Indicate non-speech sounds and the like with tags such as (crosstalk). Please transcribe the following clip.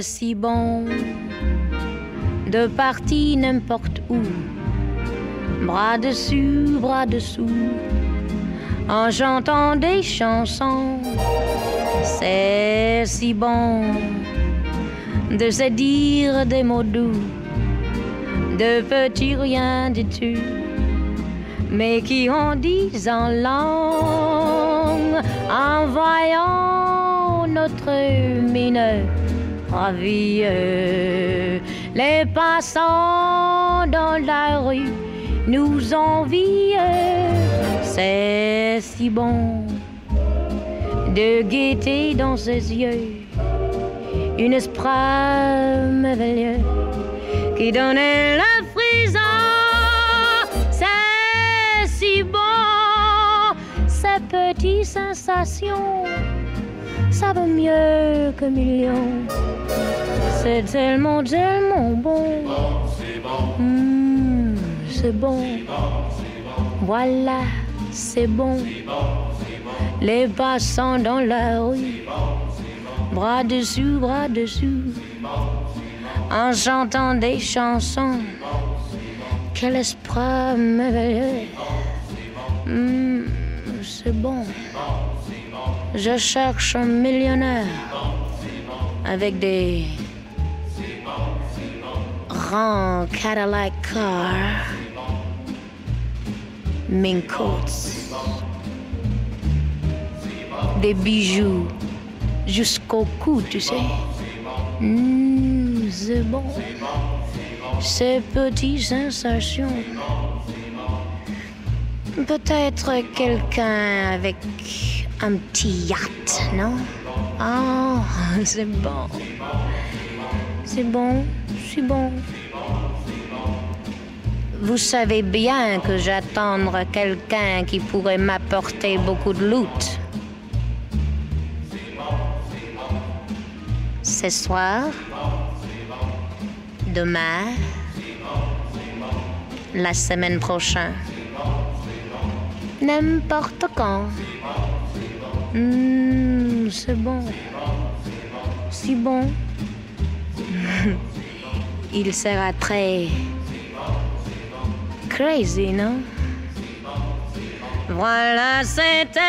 si bon de partir n'importe où, bras dessus, bras dessous, en chantant des chansons. C'est si bon de se dire des mots doux, de petits rien du tout, mais qui en disent en langue, en voyant notre mine Les passants dans la rue nous envient, c'est si bon de gaieté dans ses yeux, une esprit merveilleux qui donnait la frisson. C'est si bon, ces petites sensations, ça vaut mieux que millions. C'est tellement, tellement bon. Mmh, c'est bon. Voilà, c'est bon. Les passants dans la rue, bras dessus, bras dessous, en chantant des chansons. Quel esprit merveilleux. Mmh, c'est bon. Je cherche un millionnaire avec des grands Cadillac cars, mink coats, des bijoux jusqu'au cou, tu sais. Mmh, c'est bon. Ces petites sensations. Peut-être quelqu'un avec un petit yacht, non? Oh, (laughs) c'est bon. C'est bon, c'est bon. Vous savez bien que j'attends quelqu'un qui pourrait m'apporter beaucoup de loot. Ce soir, demain, la semaine prochaine, n'importe quand. Mmh, c'est bon. Si bon. (laughs) Il sera très crazy, non? Voilà, c'était